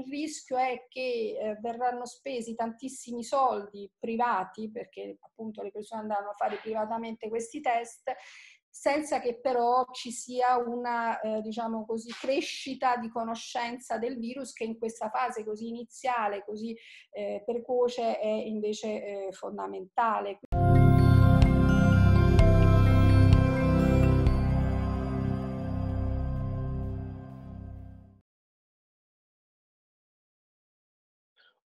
il rischio è che eh, verranno spesi tantissimi soldi privati, perché appunto le persone andranno a fare privatamente questi test, senza che però ci sia una eh, diciamo così, crescita di conoscenza del virus che in questa fase così iniziale, così eh, precoce è invece eh, fondamentale.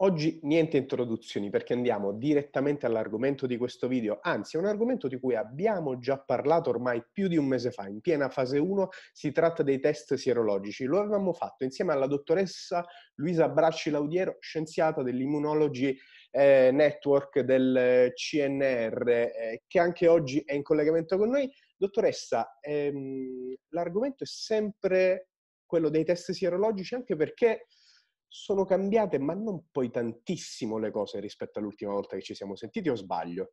Oggi niente introduzioni perché andiamo direttamente all'argomento di questo video, anzi è un argomento di cui abbiamo già parlato ormai più di un mese fa, in piena fase 1 si tratta dei test sierologici, lo avevamo fatto insieme alla dottoressa Luisa Bracci Laudiero, scienziata dell'Immunology eh, Network del CNR, eh, che anche oggi è in collegamento con noi. Dottoressa, ehm, l'argomento è sempre quello dei test sierologici anche perché sono cambiate, ma non poi tantissimo le cose rispetto all'ultima volta che ci siamo sentiti o sbaglio?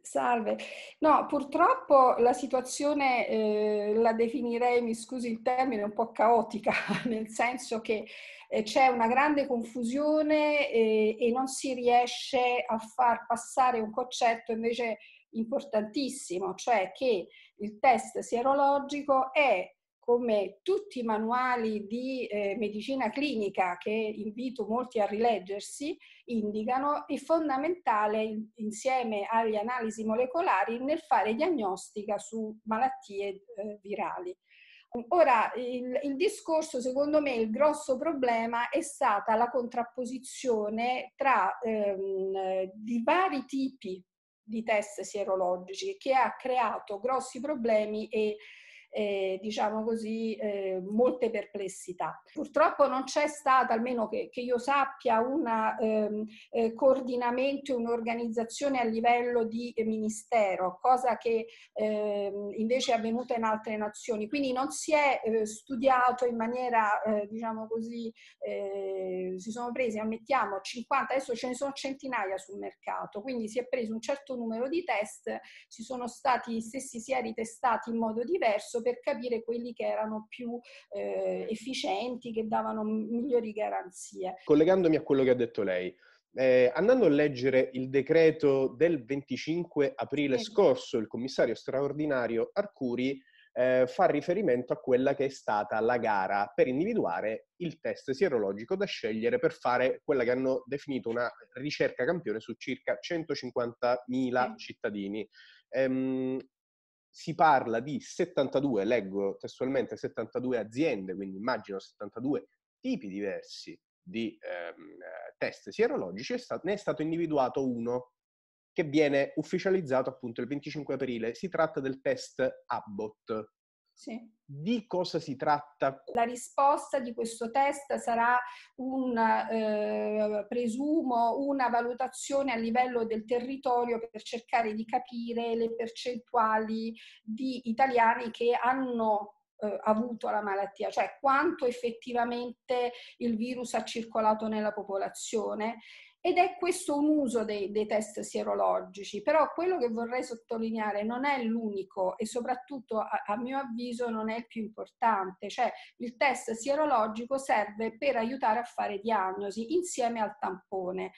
Salve. No, purtroppo la situazione eh, la definirei, mi scusi il termine, un po' caotica, nel senso che eh, c'è una grande confusione eh, e non si riesce a far passare un concetto invece importantissimo, cioè che il test sierologico è come tutti i manuali di eh, medicina clinica che invito molti a rileggersi, indicano, è fondamentale in, insieme alle analisi molecolari nel fare diagnostica su malattie eh, virali. Ora, il, il, discorso, secondo me, il grosso problema è stata la contrapposizione tra ehm, di vari tipi di test sierologici che ha creato grossi problemi e eh, diciamo così, eh, molte perplessità. Purtroppo non c'è stata, almeno che, che io sappia, un ehm, eh, coordinamento un'organizzazione a livello di ministero, cosa che ehm, invece è avvenuta in altre nazioni. Quindi non si è eh, studiato in maniera, eh, diciamo così, eh, si sono presi, ammettiamo, 50, adesso ce ne sono centinaia sul mercato, quindi si è preso un certo numero di test, si sono stati gli stessi sieri testati in modo diverso per capire quelli che erano più eh, efficienti, che davano migliori garanzie. Collegandomi a quello che ha detto lei, eh, andando a leggere il decreto del 25 aprile sì. scorso, il commissario straordinario Arcuri eh, fa riferimento a quella che è stata la gara per individuare il test sierologico da scegliere per fare quella che hanno definito una ricerca campione su circa 150.000 sì. cittadini. Ehm, si parla di 72, leggo testualmente 72 aziende, quindi immagino 72 tipi diversi di ehm, test sierologici, ne è stato individuato uno che viene ufficializzato appunto il 25 aprile. Si tratta del test Abbott. Sì. Di cosa si tratta? La risposta di questo test sarà un, eh, presumo, una valutazione a livello del territorio per cercare di capire le percentuali di italiani che hanno eh, avuto la malattia, cioè quanto effettivamente il virus ha circolato nella popolazione ed è questo un uso dei, dei, test sierologici, però quello che vorrei sottolineare non è l'unico e soprattutto a, a, mio avviso non è il più importante, cioè il test sierologico serve per aiutare a fare diagnosi insieme al tampone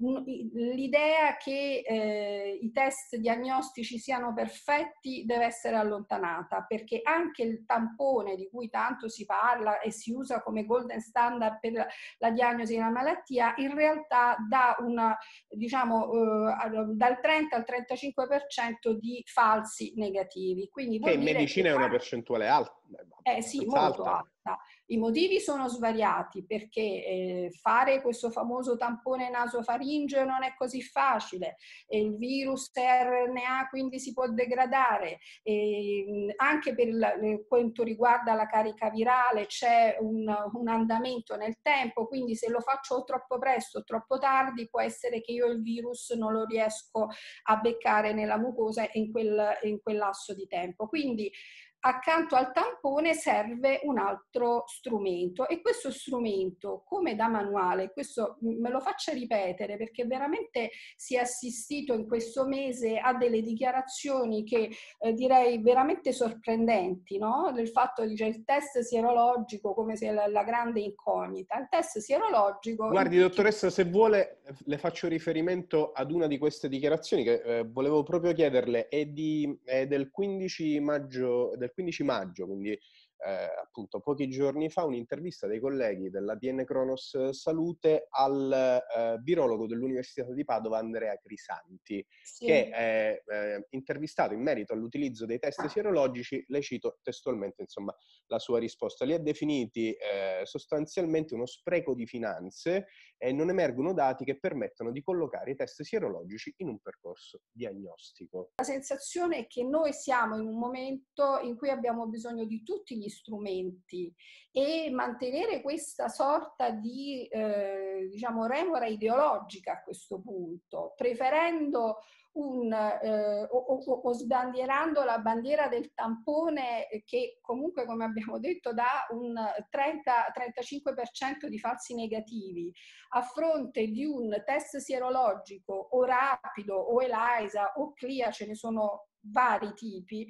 l'idea che eh, i test diagnostici siano perfetti deve essere allontanata perché anche il tampone di cui tanto si parla e si usa come golden standard per la diagnosi della malattia in realtà dà una diciamo eh, dal 30 al 35% di falsi negativi quindi che in medicina che è una percentuale alta eh sì molto alta. alta i motivi sono svariati perché eh, fare questo famoso tampone nasofaringeo non è così facile, e il virus RNA quindi si può degradare, e anche per il, quanto riguarda la carica virale c'è un, un andamento nel tempo, quindi se lo faccio troppo presto o troppo tardi può essere che io il virus non lo riesco a beccare nella mucosa in quel, in quel lasso di tempo. Quindi accanto al tampone serve un altro strumento e questo strumento, come da manuale, questo me lo faccia ripetere perché veramente si è assistito in questo mese a delle dichiarazioni che eh, direi veramente sorprendenti, no? Del fatto che il test sierologico come se la, la grande incognita. Il test sierologico... Guardi, dottoressa, se vuole le faccio riferimento ad una di queste dichiarazioni che eh, volevo proprio chiederle, è, di, è del 15 maggio, del 15 maggio, quindi eh, appunto pochi giorni fa un'intervista dei colleghi dell'ADN Kronos Salute al eh, virologo dell'Università di Padova Andrea Crisanti, sì. che è eh, intervistato in merito all'utilizzo dei test sierologici, le cito testualmente insomma la sua risposta, li ha definiti eh, sostanzialmente uno spreco di finanze e non emergono dati che permettono di collocare i test sierologici in un percorso diagnostico. La sensazione è che noi siamo in un momento in cui abbiamo bisogno di tutti gli strumenti e mantenere questa sorta di eh, diciamo remora ideologica a questo punto, preferendo un, eh, o, o, o, sbandierando la bandiera del tampone che comunque, come abbiamo detto, dà un 30-35% di falsi negativi. A fronte di un test sierologico o rapido o ELISA o CLIA, ce ne sono vari tipi,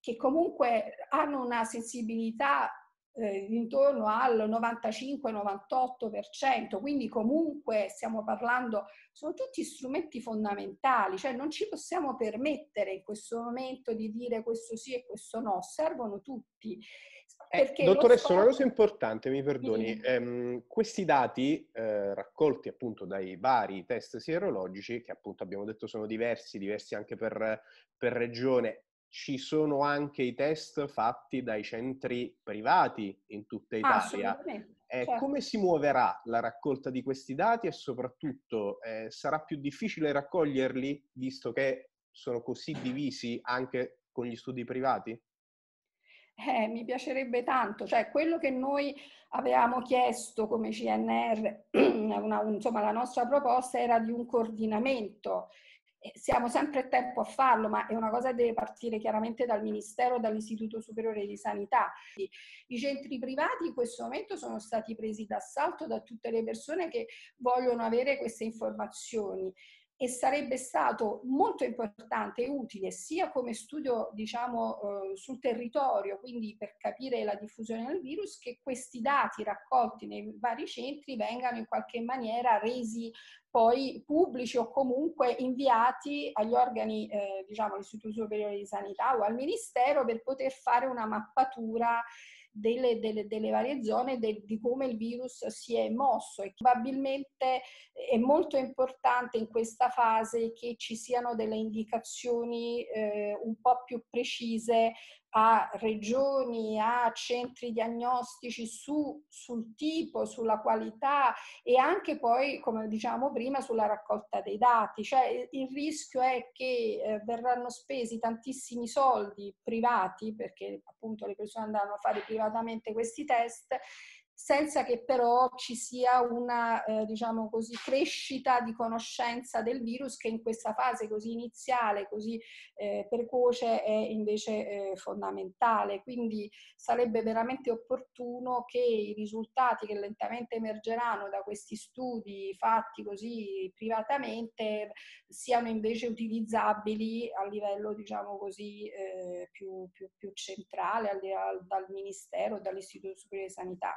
che comunque hanno una sensibilità eh, intorno al 95-98%, quindi comunque stiamo parlando, sono tutti strumenti fondamentali, cioè non ci possiamo permettere in questo momento di dire questo sì e questo no, servono tutti. Eh, dottoressa, sport... una cosa importante, mi perdoni, sì. ehm, questi dati eh, raccolti appunto dai vari test sierologici, che appunto abbiamo detto sono diversi, diversi anche per, per regione, ci sono anche i test fatti dai centri privati in tutta Italia. Eh, certo. Come si muoverà la raccolta di questi dati e soprattutto eh, sarà più difficile raccoglierli visto che sono così divisi anche con gli studi privati? Eh, mi piacerebbe tanto, cioè quello che noi avevamo chiesto come CNR, una, insomma la nostra proposta era di un coordinamento siamo sempre a tempo a farlo, ma è una cosa che deve partire chiaramente dal Ministero, dall'Istituto Superiore di Sanità. I centri privati in questo momento sono stati presi d'assalto da tutte le persone che vogliono avere queste informazioni e sarebbe stato molto importante e utile sia come studio diciamo eh, sul territorio, quindi per capire la diffusione del virus, che questi dati raccolti nei vari centri vengano in qualche maniera resi poi pubblici o comunque inviati agli organi, eh, diciamo all'Istituto Superiore di Sanità o al Ministero per poter fare una mappatura delle, delle, delle varie zone de, di come il virus si è mosso e probabilmente è molto importante in questa fase che ci siano delle indicazioni eh, un po' più precise a regioni, a centri diagnostici su, sul tipo, sulla qualità e anche poi, come diciamo prima, sulla raccolta dei dati. Cioè il rischio è che eh, verranno spesi tantissimi soldi privati, perché appunto le persone andranno a fare privatamente questi test, senza che però ci sia una eh, diciamo così, crescita di conoscenza del virus che in questa fase così iniziale, così eh, precoce è invece eh, fondamentale. Quindi sarebbe veramente opportuno che i risultati che lentamente emergeranno da questi studi fatti così privatamente siano invece utilizzabili a livello diciamo così eh, più, più, più centrale al, al, dal Ministero, dall'Istituto Superiore di Sanità.